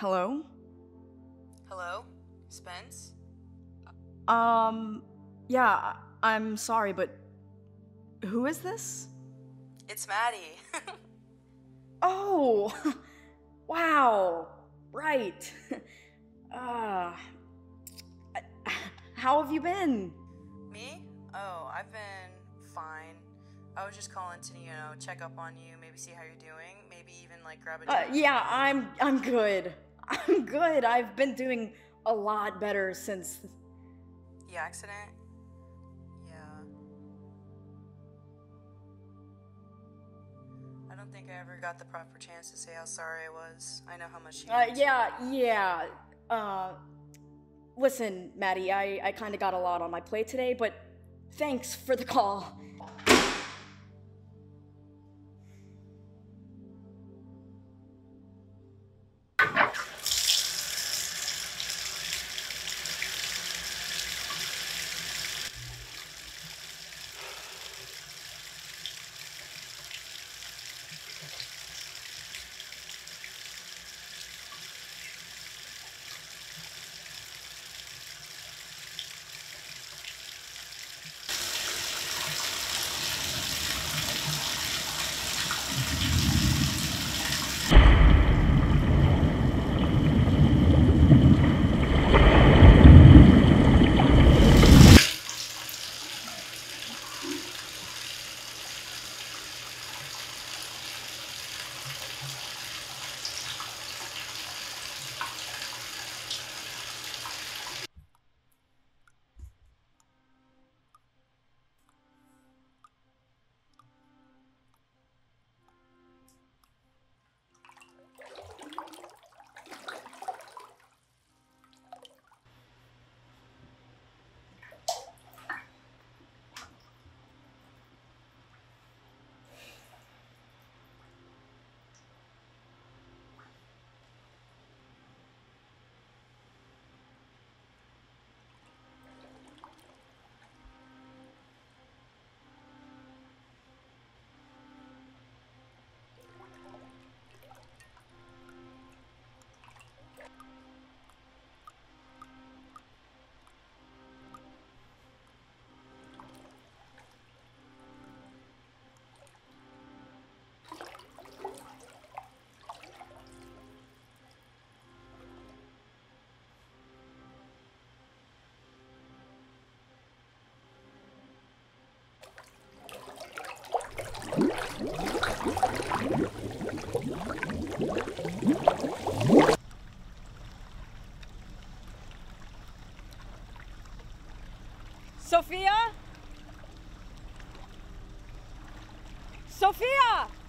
Hello? Hello? Spence? Um, yeah, I'm sorry, but who is this? It's Maddie. Oh, wow, right. Uh, how have you been? Me? Oh, I've been fine. I was just calling to, you know, check up on you, maybe see how you're doing, maybe even like grab a Uh, yeah, I'm I'm good. I'm good. I've been doing a lot better since The accident? Yeah. I don't think I ever got the proper chance to say how sorry I was. I know how much you Uh, yeah, yeah. Uh, listen, Maddie, I, I kind of got a lot on my plate today, but thanks for the call. Sofia!